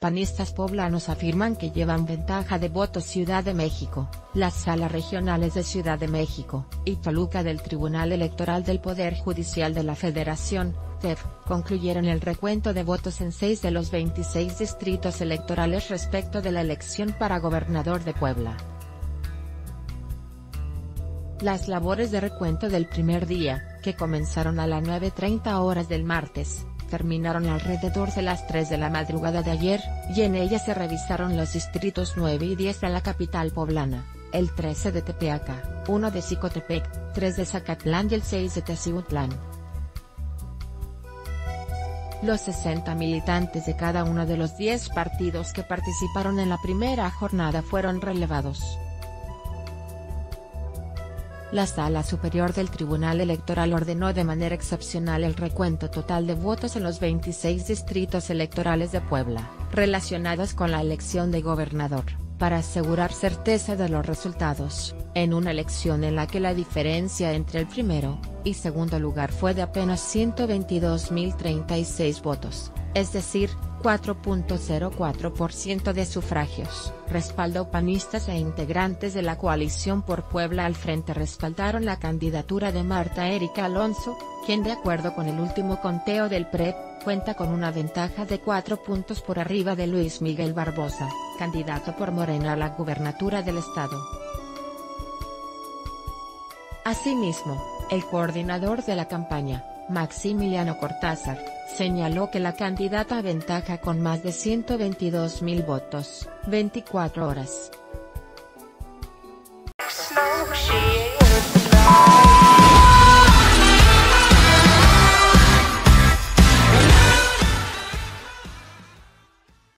Panistas poblanos afirman que llevan ventaja de votos Ciudad de México, las salas regionales de Ciudad de México, y Toluca del Tribunal Electoral del Poder Judicial de la Federación, TEF, concluyeron el recuento de votos en seis de los 26 distritos electorales respecto de la elección para gobernador de Puebla. Las labores de recuento del primer día, que comenzaron a las 9.30 horas del martes, terminaron alrededor de las 3 de la madrugada de ayer, y en ella se revisaron los distritos 9 y 10 de la capital poblana, el 13 de Tepeaca, 1 de Xicotepec, 3 de Zacatlán y el 6 de Teciutlán. Los 60 militantes de cada uno de los 10 partidos que participaron en la primera jornada fueron relevados. La Sala Superior del Tribunal Electoral ordenó de manera excepcional el recuento total de votos en los 26 distritos electorales de Puebla, relacionados con la elección de gobernador, para asegurar certeza de los resultados, en una elección en la que la diferencia entre el primero y segundo lugar fue de apenas 122.036 votos, es decir, 4.04% de sufragios. Respaldo panistas e integrantes de la coalición por Puebla al frente respaldaron la candidatura de Marta Erika Alonso, quien de acuerdo con el último conteo del PREP, cuenta con una ventaja de 4 puntos por arriba de Luis Miguel Barbosa, candidato por Morena a la gubernatura del estado. Asimismo, el coordinador de la campaña, Maximiliano Cortázar, señaló que la candidata aventaja con más de 122 mil votos, 24 horas,